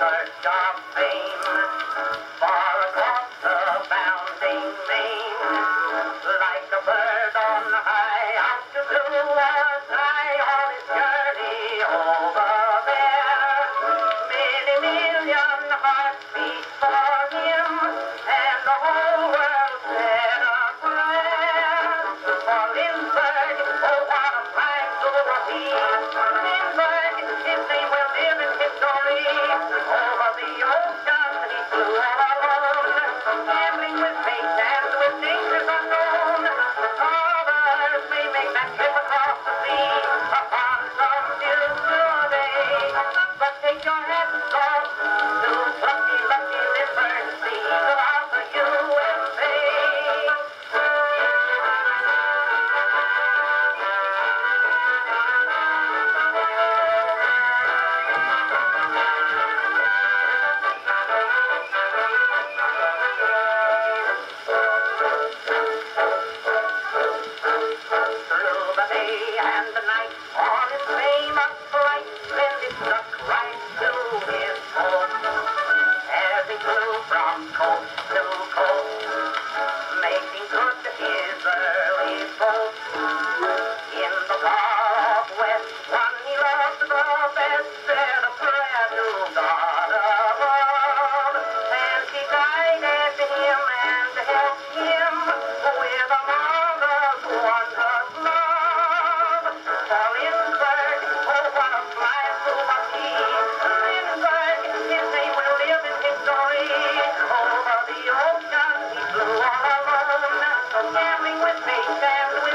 search of fame, far across the bounding main, like a bird on high, out to blue was I on his journey over there. Many million hearts beat for him, and the whole world said a prayer for Lindbergh. Oh, what a find to was! Don't go. family with me, family